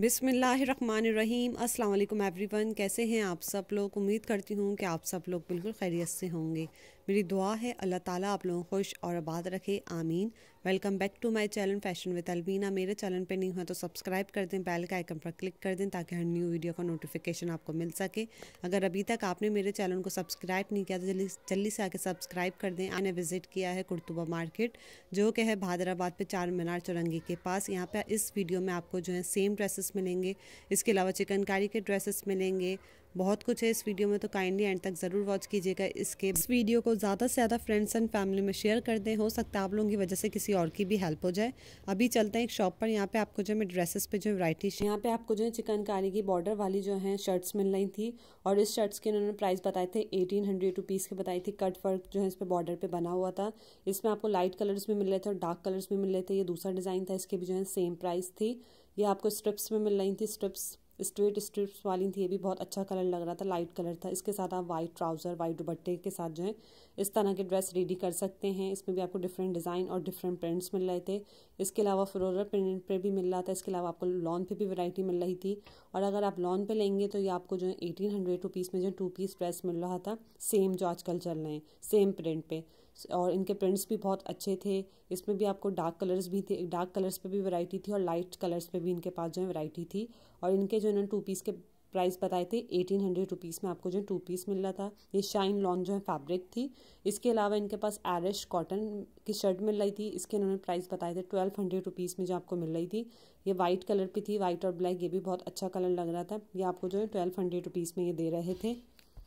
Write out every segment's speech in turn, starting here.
बिसमीम every everyone, कैसे हैं आप सब लोग? उम्मीद करती हूँ कि आप सब लोग बिल्कुल खैरियत से होंगे। मेरी दुआ है, अल्लाह ताला आप लोगों को खुश और आबाद रखे। आमीन। Welcome back to my channel fashion with Albina मेरे चैनल पे नहीं हुआ तो सब्सक्राइब कर दें बेल का आइकन पर क्लिक कर दें ताकि हर न्यू वीडियो का नोटिफिकेशन आपको मिल सके। अगर अभी तक आपने मेरे चैनल को सब्सक्राइब नहीं किया तो जल्दी जल्दी से आके सब्सक्राइब कर दें। आने विज़िट किया है कुर्तुबा मार्केट जो कि है भादराबाद पर चार मीनार चौरंगी के पास। यहाँ पर इस वीडियो में आपको जो है सेम ड्रेसेस मिलेंगे। इसके अलावा चिकनकारी के ड्रेसेस मिलेंगे। बहुत कुछ है इस वीडियो में तो काइंडली एंड तक ज़रूर वॉच कीजिएगा इसके। इस वीडियो को ज़्यादा से ज़्यादा फ्रेंड्स एंड फैमिली में शेयर कर दें। हो सकता है आप लोगों की वजह से किसी और की भी हेल्प हो जाए। अभी चलते हैं एक शॉप पर, यहाँ पे आपको जो है ड्रेसेस पे जो वरायटी यहाँ पे आपको जो है, चिकनकारी की बॉर्डर वाली जो है शर्ट्स मिल रही थी। और इस शर्ट्स के उन्होंने प्राइस बताए थे एटीन हंड्रेड रुपीज़ के बताई थी। कट वर्क जो है, इस पर बॉर्डर पर बना हुआ था। इसमें आपको लाइट कलर्स भी मिल रहे थे और डार्क कलर्स भी मिल रहे थे। ये दूसरा डिज़ाइन था, इसके भी जो है सेम प्राइस थी। ये आपको स्ट्रिप्स में मिल रही थी। स्ट्रिप्स स्ट्रेट स्ट्रिप्स वाली थी, ये भी बहुत अच्छा कलर लग रहा था, लाइट कलर था। इसके साथ आप वाइट ट्राउज़र वाइट दुपट्टे के साथ जो है, इस तरह के ड्रेस रेडी कर सकते हैं। इसमें भी आपको डिफरेंट डिज़ाइन और डिफरेंट प्रिंट्स मिल रहे थे। इसके अलावा फ्लोरल प्रिंट पे भी मिल रहा था। इसके अलावा आपको लॉन पे भी वैरायटी मिल रही थी। और अगर आप लॉन पे लेंगे तो ये आपको जो है एटीन हंड्रेड रुपीज़ में जो टू पीस ड्रेस मिल रहा था सेम जो आजकल चल रहे हैं सेम प्रिंट पे। और इनके प्रिंट्स भी बहुत अच्छे थे। इसमें भी आपको डार्क कलर्स भी थे डार्क कलर्स पे भी वैरायटी थी और लाइट कलर्स पे भी इनके पास जो है वैरायटी थी। और इनके जो है टू पीस के प्राइस बताए थे एटीन हंड्रेड रुपीज़ में आपको जो टू पीस मिल रहा था। ये शाइन लॉन जो है फैब्रिक थी। इसके अलावा इनके पास एरिश कॉटन की शर्ट मिल रही थी। इसके इन्होंने प्राइस बताए थे ट्वेल्व हंड्रेड रुपीज़ में जो आपको मिल रही थी। ये वाइट कलर पे थी वाइट और ब्लैक ये भी बहुत अच्छा कलर लग रहा था। ये आपको जो है ट्वेल्व हंड्रेड रुपीज़ में ये दे रहे थे।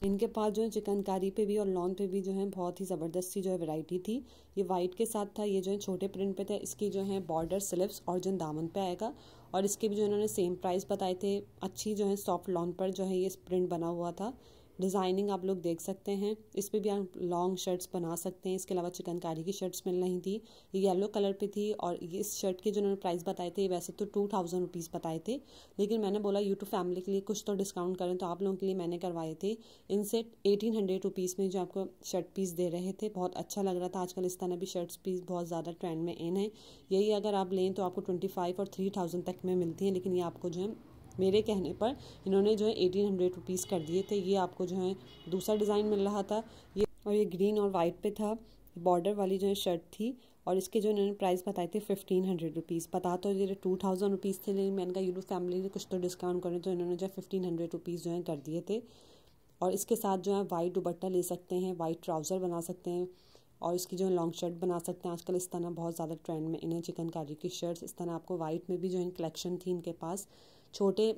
इनके पास जो है चिकनकारी पे भी और लॉन पे भी जो है बहुत ही ज़बरदस्त सी जो है वैरायटी थी। ये वाइट के साथ था, ये जो है छोटे प्रिंट पे थे, इसकी जो है बॉर्डर स्लिप्स और जो दामन पे आएगा। और इसके भी जो इन्होंने सेम प्राइस बताए थे, अच्छी जो है सॉफ्ट लॉन पर जो है ये प्रिंट बना हुआ था। डिज़ाइनिंग आप लोग देख सकते हैं। इस पर भी आप लॉन्ग शर्ट्स बना सकते हैं। इसके अलावा चिकनकारी की शर्ट्स मिल रही थी। ये येलो कलर पे थी और ये इस शर्ट के जो उन्होंने प्राइस बताए थे वैसे तो टू थाउज़ेंड रुपीज़ बताए थे। लेकिन मैंने बोला यूट्यूब फैमिली के लिए कुछ तो डिस्काउंट करें। तो आप लोगों के लिए मैंने करवाए थे। इनसे एटीन हंड्रेड रुपीज़ में जो आपको शर्ट पीस दे रहे थे, बहुत अच्छा लग रहा था। आजकल इस तरह भी शर्ट्स पीस बहुत ज़्यादा ट्रेंड में इन है। यही अगर आप लें तो आपको ट्वेंटी फाइव और थ्री थाउज़ेंड तक में मिलती हैं, लेकिन ये आपको जो है मेरे कहने पर इन्होंने जो है एटीन हंड्रेड रुपीज़ कर दिए थे। ये आपको जो है दूसरा डिज़ाइन मिल रहा था। ये और ये ग्रीन और वाइट पे था। बॉर्डर वाली जो है शर्ट थी और इसके जो इन्होंने प्राइस बताए थे फिफ्टीन हंड्रेड रुपीज़ बता तो ये टू थाउज़ेंड रुपीज़ थे, लेकिन मैंने कहा यूट्यूब फैमिली ने कुछ तो डिस्काउंट करें तो इन्होंने जो है फिफ्टीन हंड्रेड रुपीज़ जो है कर दिए थे। और इसके साथ जो है वाइट दुपट्टा ले सकते हैं वाइट ट्राउज़र बना सकते हैं और इसकी जो है लॉन्ग शर्ट बना सकते हैं। आजकल इस तरह बहुत ज़्यादा ट्रेंड में इन्हें चिकनकारी की शर्ट्स इस तरह आपको वाइट में भी जो है कलेक्शन थी इनके पास। छोटे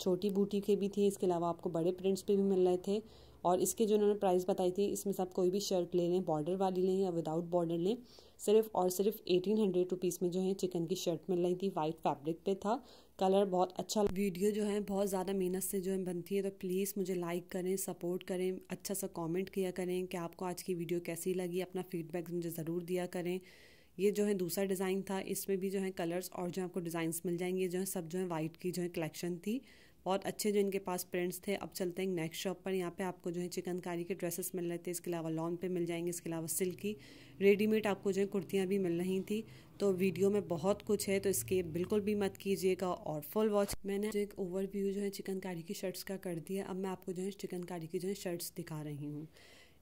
छोटी बूटी के भी थी, इसके अलावा आपको बड़े प्रिंट्स पे भी मिल रहे थे। और इसके जो उन्होंने प्राइस बताई थी, इसमें से आप कोई भी शर्ट ले लें बॉर्डर वाली लें या विदाउट बॉर्डर लें, सिर्फ़ और सिर्फ़ एटीन हंड्रेड रुपीज़ में जो है चिकन की शर्ट मिल रही थी वाइट फैब्रिक पे था। कलर बहुत अच्छा वीडियो जो है, बहुत ज़्यादा मेहनत से जो है बनती है तो प्लीज़ मुझे लाइक करें सपोर्ट करें अच्छा सा कमेंट किया करें कि आपको आज की वीडियो कैसी लगी, अपना फीडबैक मुझे ज़रूर दिया करें। ये जो है दूसरा डिज़ाइन था इसमें भी जो है कलर्स और जो आपको डिज़ाइंस मिल जाएँगे जो है सब जो है वाइट की जो है कलेक्शन थी बहुत अच्छे जो इनके पास प्रिंट्स थे अब चलते हैं नेक्स्ट शॉप पर यहाँ पे आपको जो है चिकनकारी के ड्रेसेस मिल रहे थे इसके अलावा लॉन पे मिल जाएँगे इसके अलावा सिल्क की रेडीमेड आपको जो है कुर्तियाँ भी मिल रही थी तो वीडियो में बहुत कुछ है तो इसके बिल्कुल भी मत कीजिएगा और फुल वॉच मैंने एक ओवरव्यू जो है चिकनकारी की शर्ट्स का कर दिया अब मैं आपको जो है चिकनकारी की जो है शर्ट्स दिखा रही हूँ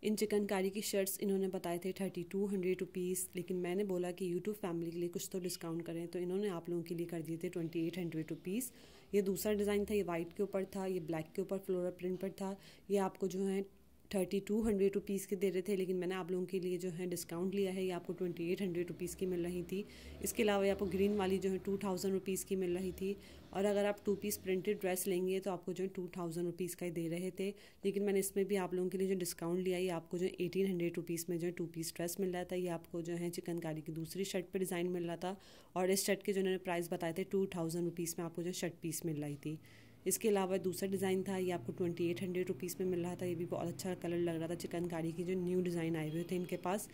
इन चिकनकारी की शर्ट्स इन्होंने बताए थे थर्टी टू हंड्रेड रुपीज़ लेकिन मैंने बोला कि यूट्यूब फैमिली के लिए कुछ तो डिस्काउंट करें तो इन्होंने आप लोगों के लिए कर दिए थे ट्वेंटी एट हंड्रेड रुपीज़ ये दूसरा डिज़ाइन था, ये वाइट के ऊपर था, ये ब्लैक के ऊपर फ्लोरल प्रिंट पर था। ये आपको जो है थर्टी टू हंड्रेड रुपीज़ के दे रहे थे, लेकिन मैंने आप लोगों के लिए जो है डिस्काउंट लिया है। ये आपको ट्वेंटी एट हंड्रेड रुपीज़ की मिल रही थी। इसके अलावा ये आपको ग्रीन वाली जो है टू थाउज़ेंड रुपीज़ की मिल रही थी। और अगर आप टू पीस प्रिंटेड ड्रेस लेंगे तो आपको जो है टू थाउज़ेंड रुपीज़ का ही दे रहे थे। लेकिन मैंने इसमें भी आप लोगों के लिए जो डिस्काउंट लिया ये आपको जो है एटीन हंड्रेड रुपीज़ में जो है टू पीस ड्रेस मिल रहा था। ये आपको जो है चिकनकारी की दूसरी शर्ट पर डिज़ाइन मिल रहा था। और इस शर्ट के जो उन्होंने प्राइस बताए थे टू थाउज़ेंड रुपीज़ में आपको जो शर्ट पीस मिल रही थी। इसके अलावा दूसरा डिज़ाइन था, ये आपको ट्वेंटी एट हंड्रेड रुपीज़ में मिल रहा था, ये भी बहुत अच्छा कलर लग रहा था, चिकनकारी की जो न्यू डिज़ाइन आए हुए थे इनके पास।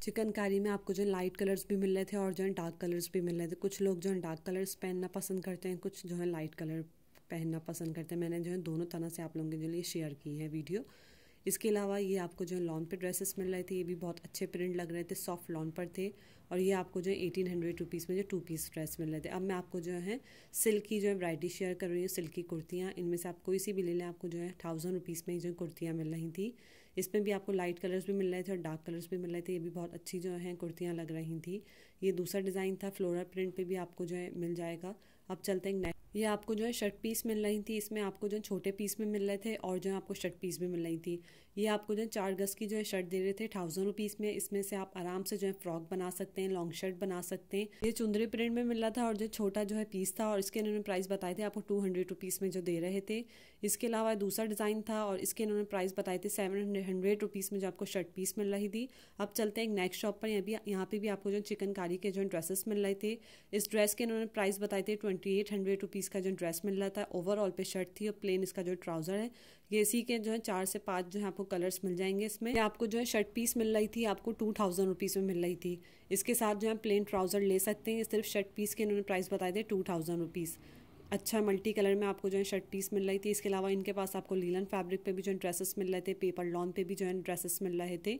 चिकनकारी में आपको जो लाइट कलर्स भी मिल रहे थे और जो है डार्क कलर्स भी मिल रहे थे। कुछ लोग जो है डार्क कलर्स पहनना पसंद करते हैं, कुछ जो है लाइट कलर पहनना पसंद करते हैं। मैंने जो है दोनों तरह से आप लोगों के लिए शेयर की है वीडियो। इसके अलावा ये आपको जो है लॉन पे ड्रेसेस मिल रहे थे, ये भी बहुत अच्छे प्रिंट लग रहे थे सॉफ्ट लॉन पर थे और ये आपको जो है एटीन हंड्रेड रुपीज़ में जो टू पीस ड्रेस मिल रहे थे। अब मैं आपको जो है सिल्क की जो है वराइटी शेयर कर रही हूँ सिल्क की कुर्तियाँ। इनमें से आप कोई सी भी ले लें, आपको जो है थाउज़ेंड रुपीज़ में जो कुर्तियाँ मिल रही थी। इसमें भी आपको लाइट कलर्स भी मिल रहे थे और डार्क कलर्स भी मिल रहे थे। ये भी बहुत अच्छी जो है कुर्तियाँ लग रही थी। ये दूसरा डिज़ाइन था, फ्लोरल प्रिंट पे भी आपको जो है मिल जाएगा। अब चलते हैं नेक्स्ट ये आपको जो है शर्ट पीस मिल रही थी, इसमें आपको जो है छोटे पीस में मिल रहे थे और जो है आपको शर्ट पीस भी मिल रही थी। ये आपको जो है चार गज की जो है शर्ट दे रहे थे थाउज़ेंड रुपीज़ में। इसमें से आप आराम से जो है फ्रॉक बना सकते हैं लॉन्ग शर्ट बना सकते हैं। ये चुंदरी प्रिंट में मिल रहा था और जो छोटा जो है पीस था और इसके इन्होंने प्राइस बताए थे, आपको टू हंड्रेड रुपीज़ में जो दे रहे थे। इसके अलावा दूसरा डिज़ाइन था और इसके इन्होंने प्राइस बताए थे सेवन हंड्रेड रुपीज़ में जो आपको शर्ट पीस मिल रही थी। अब चलते हैं नेक्स्ट शॉप पर, यहाँ पे भी आपको जो चिकनकारी के जो ड्रेसेस मिल रहे थे, इस ड्रेस के इन्होंने प्राइस बताए थे ट्वेंटी एट हंड्रेड रुपीज़ का जो ड्रेस मिल रहा था ओवरऑल पे शर्ट थी और प्लेन इसका जो ट्राउज़र है, ये इसी के जो है चार से पाँच जो है आपको कलर्स मिल जाएँगे इसमें। आपको जो है शर्ट पीस मिल रही थी, आपको टू थाउज़ेंड रुपीज़ में मिल रही थी। इसके साथ जो है प्लेन ट्राउज़र ले सकते हैं, सिर्फ़ शर्ट पीस के इन्होंने प्राइस बताए थे टू थाउज़ेंड रुपीज़ अच्छा मल्टी कलर में आपको जो है शर्ट पीस मिल रही थी, इसके अलावा इनके पास आपको लीलन फैब्रिक पे भी जो है ड्रेसेस मिल रहे थे पेपर लॉन पे भी जो है ड्रेसेस मिल रहे थे।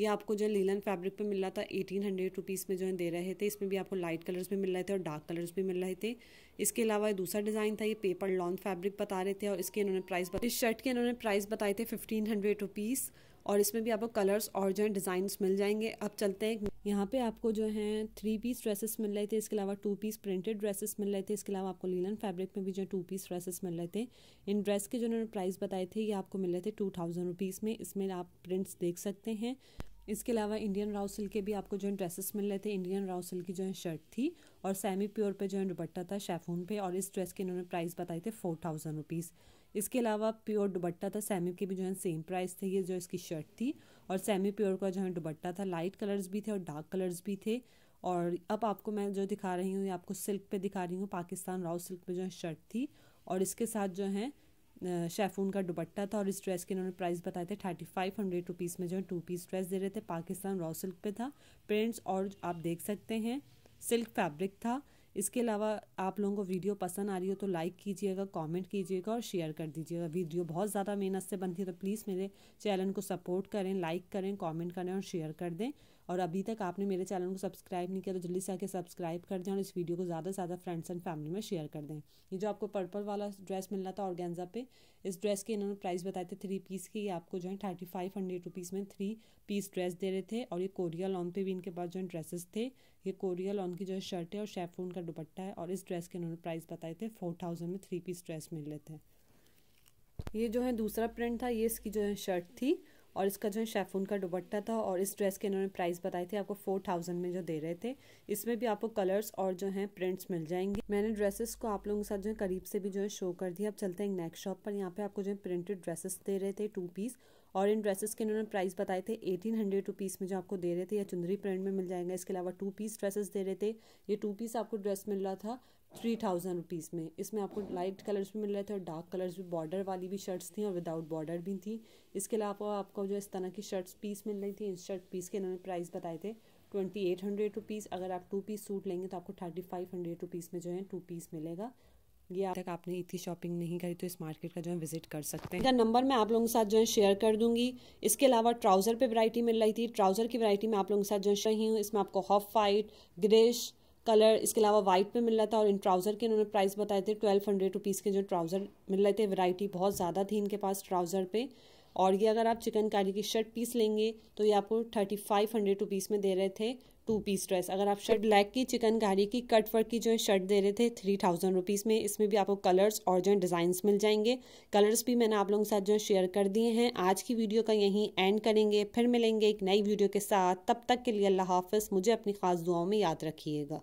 ये आपको जो लीलन फैब्रिक पे मिल रहा था एटीन हंड्रेड रुपीज़ में जो है दे रहे थे, इसमें भी आपको लाइट कलर्स भी मिल रहे थे और डार्क कलर्स भी मिल रहे थे। इसके अलावा दूसरा डिज़ाइन था, ये पेपर लॉन फैब्रिक बता रहे थे और इसके इन्होंने प्राइस इस शर्ट के इन्होंने प्राइस बताए थे फिफ्टीन हंड्रेड रुपीज़ और इसमें भी आपको कलर्स और जो है मिल जाएँगे। अब चलते हैं। यहाँ पे आपको जो है थ्री पीस ड्रेसेस मिल रहे थे, इसके अलावा टू पीस प्रिंटेड ड्रेसेस मिल रहे थे, इसके अलावा आपको लीलन फैब्रिक में भी जो है टू पीस ड्रेसेस मिल रहे थे। इन ड्रेस के जो उन्होंने प्राइस बताए थे, ये आपको मिल रहे थे टू थाउज़ेंड रुपीज़ में। इसमें आप प्रिंट्स देख सकते हैं। इसके अलावा इंडियन राउ सिल्क के भी आपको जो है ड्रेसेस मिल रहे थे इंडियन राउ सिल्क की जो है शर्ट थी और सेमी प्योर पे जो है दुपट्टा था शेफून पे और इस ड्रेस के इन्होंने प्राइस बताए थे फोर थाउज़ेंड रुपीज़ इसके अलावा प्योर दुपट्टा था सेमी के भी जो है सेम प्राइस थे, ये जो इसकी शर्ट थी और सेमी प्योर का जो है दुपट्टा था लाइट कलर्स भी थे और डार्क कलर्स भी थे. और अब आपको मैं जो दिखा रही हूँ, ये आपको सिल्क पे दिखा रही हूँ, पाकिस्तान राउ सिल्क पे जो है शर्ट थी और इसके साथ जो है शेफून का दुपट्टा था और इस ड्रेस के इन्होंने प्राइस बताए थे थर्टी फाइव हंड्रेड रुपीज़ में, जो है टू पीस ड्रेस दे रहे थे। पाकिस्तान रॉ सिल्क पे था। प्रिंट्स और आप देख सकते हैं सिल्क फैब्रिक था। इसके अलावा आप लोगों को वीडियो पसंद आ रही हो तो लाइक कीजिएगा कमेंट कीजिएगा और शेयर कर दीजिएगा। वीडियो बहुत ज़्यादा मेहनत से बनती है तो प्लीज़ मेरे चैनल को सपोर्ट करें लाइक करें कमेंट करें और शेयर कर दें। और अभी तक आपने मेरे चैनल को सब्सक्राइब नहीं किया तो जल्दी से आके सब्सक्राइब कर दें और इस वीडियो को ज़्यादा से ज़्यादा फ्रेंड्स एंड फैमिली में शेयर कर दें। ये जो आपको पर्पल वाला ड्रेस मिल रहा था ऑर्गेन्जा पे, इस ड्रेस के इन्होंने प्राइस बताए थे थ्री पीस की। आपको जो है थर्टी फाइव हंड्रेड रुपीज़ में थ्री पीस ड्रेस दे रहे थे और ये कोरिया लॉन पे भी इनके पास जो है ड्रेसेस थे। ये कोरिया लॉन की जो है शर्ट है और शेफून का दुपट्टा है और इस ड्रेस के इन्होंने प्राइस बताए थे फोर थाउज़ेंड में थ्री पीस ड्रेस मिल रहे थे। ये जो है दूसरा प्रिंट था, ये इसकी जो है शर्ट थी। और इसका जो है शेफून का दुबट्टा था और इस ड्रेस के इन्होंने प्राइस बताए थे, आपको फोर थाउज़ेंड में जो दे रहे थे। इसमें भी आपको कलर्स और जो है प्रिंट्स मिल जाएँगे। मैंने ड्रेसेस को आप लोगों के साथ जो है करीब से भी जो है शो कर दिया। अब चलते हैं नेक्स्ट शॉप पर। यहाँ पे आपको जो है प्रिंटेड ड्रेसेस दे रहे थे टू पीस और इन ड्रेसेस के इन्होंने प्राइस बताए थे एटीन हंड्रेड रुपीज़ में जो आपको दे रहे थे, या चुंदरी प्रिंट में मिल जाएगा। इसके अलावा टू पीस ड्रेसेस दे रहे थे। ये टू पीस आपको ड्रेस मिल रहा था थ्री थाउज़ेंड रुपीज़ में। इसमें आपको लाइट कलर्स भी मिल रहे थे और डार्क कलर्स भी। बॉर्डर वाली भी शर्ट्स थी और विदाउट बॉर्डर भी थी। इसके अलावा आपको जो इस तरह की शर्ट्स पीस मिल रही थी, इस शर्ट पीस के इन्होंने प्राइस बताए थे ट्वेंटी एट हंड्रेड रुपीज़ अगर आप टू पीस सूट लेंगे तो आपको थर्टी फाइव हंड्रेड रुपीज़ में जो है टू पीस मिलेगा। ये आज तक आपने इतनी शॉपिंग नहीं करी तो इस मार्केट का जो है विज़िट कर सकते हैं। नंबर मैं आप लोगों के साथ जो है शेयर कर दूँगी। इसके अलावा ट्राउज़र पे वैरायटी मिल रही थी। ट्राउज़र की वैरायटी में आप लोगों के साथ जो है हूँ। इसमें आपको हॉफ वाइट, ग्रेश, कलर, इसके अलावा वाइट में मिल रहा था और इन ट्राउज़र के इन्होंने प्राइस बताए थे ट्वेल्व हंड्रेड रुपीज़ के जो ट्राउज़र मिल रहे थे। वैरायटी बहुत ज़्यादा थी इनके पास ट्राउज़र पे। और ये अगर आप चिकनकारी की शर्ट पीस लेंगे तो ये आपको थर्टी फाइव हंड्रेड रुपीज़ में दे रहे थे। Two piece dress. अगर आप शर्ट ब्लैक की चिकनकारी की कट वर्क की जो शर्ट दे रहे थे थ्री थाउज़ेंड रुपीज़ में, इसमें भी आपको कलर्स और जो डिज़ाइंस मिल जाएँगे। कलर्स भी मैंने आप लोगों के साथ जो शेयर कर दिए हैं। आज की वीडियो का यहीं एंड करेंगे। फिर मिलेंगे एक नई वीडियो के साथ। तब तक के लिए अल्लाह हाफ़ मुझे अपनी ख़ास दुआओं में याद रखिएगा।